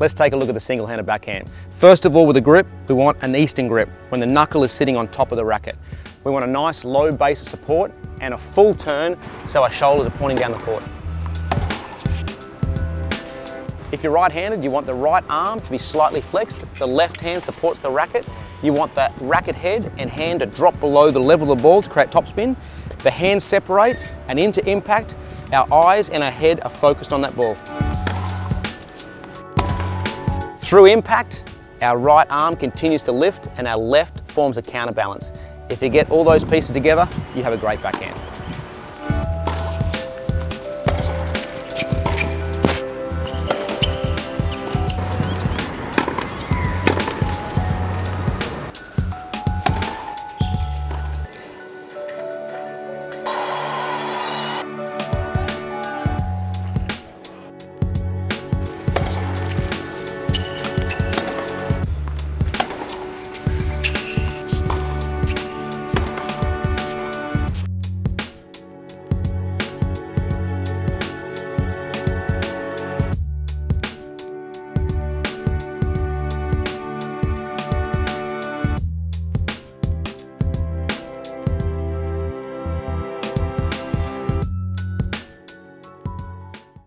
Let's take a look at the single-handed backhand. First of all, with the grip, we want an Eastern grip, when the knuckle is sitting on top of the racket. We want a nice low base of support and a full turn so our shoulders are pointing down the court. If you're right-handed, you want the right arm to be slightly flexed. The left hand supports the racket. You want the racket head and hand to drop below the level of the ball to create topspin. The hands separate and into impact, our eyes and our head are focused on that ball. Through impact, our right arm continues to lift and our left forms a counterbalance. If you get all those pieces together, you have a great backhand.